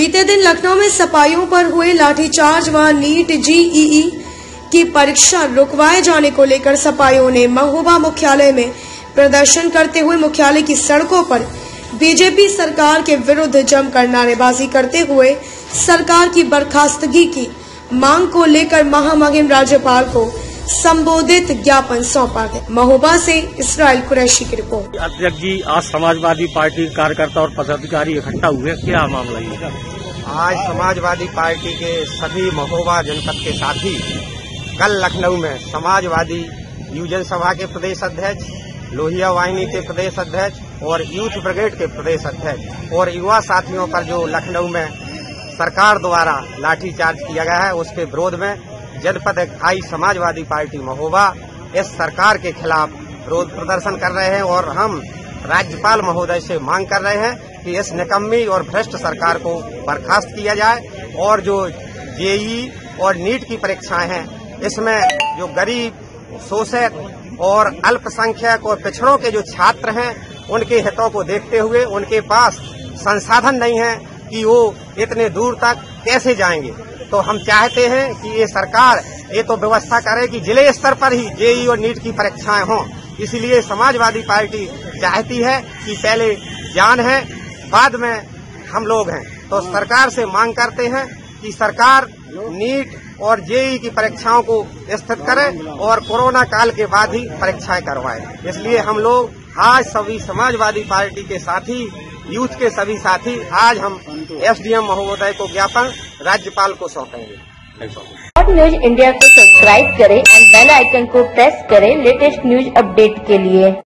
बीते दिन लखनऊ में सपाइयों पर हुए लाठीचार्ज व नीट जीईई की परीक्षा रुकवाए जाने को लेकर सपाइयों ने महोबा मुख्यालय में प्रदर्शन करते हुए मुख्यालय की सड़कों पर बीजेपी सरकार के विरुद्ध जमकर नारेबाजी करते हुए सरकार की बर्खास्तगी की मांग को लेकर महामहिम राज्यपाल को संबोधित ज्ञापन सौंपा गया। महोबा से इसराइल कुरैशी की रिपोर्ट। अध्यक्ष जी आज समाजवादी पार्टी कार्यकर्ता और पदाधिकारी इकट्ठा हुए क्या मामला ये आज समाजवादी पार्टी के सभी महोबा जनपद के साथी कल लखनऊ में समाजवादी युवजन सभा के प्रदेश अध्यक्ष लोहिया वाहिनी के प्रदेश अध्यक्ष और यूथ ब्रिगेड के प्रदेश अध्यक्ष और युवा साथियों पर जो लखनऊ में सरकार द्वारा लाठीचार्ज किया गया है उसके विरोध में जनपद इकाई समाजवादी पार्टी महोबा इस सरकार के खिलाफ विरोध प्रदर्शन कर रहे हैं और हम राज्यपाल महोदय से मांग कर रहे हैं कि इस निकम्मी और भ्रष्ट सरकार को बर्खास्त किया जाए और जो जेई और नीट की परीक्षाएँ हैं, इसमें जो गरीब, शोषित और अल्पसंख्यक और पिछड़ों के जो छात्र हैं, उनके हितों को देखते हुए उनके पास संसाधन नहीं है कि वो इतने दूर तक कैसे जाएँगे? तो हम चाहते हैं कि ये सरकार ये तो व्यवस्था करे कि ज़िले स्तर पर ही जेई और नीट की परीक्षाएँ हों। इसलिए समाजवादी पार्टी चाहती है कि पहले जान है, बाद में हम लोग हैं। तो सरकार से मांग करते हैं कि सरकार नीट और जेई की परीक्षाओं को स्थित करे और कोरोना काल के बाद ही परीक्षाएँ करवाए। इसलिए हम लोग आज सभी समाजवादी पार्टी के साथी यूथ के सभी साथी, आज हम एसडीएम महोदय को ज्ञापन, राज्यपाल को सौंपेंगे। न्यूज़ इंडिया को सब्सक्राइब करें एंड बेल आइकन को प्रेस करें लेटेस्ट न्यूज़ अपडेट के लिए।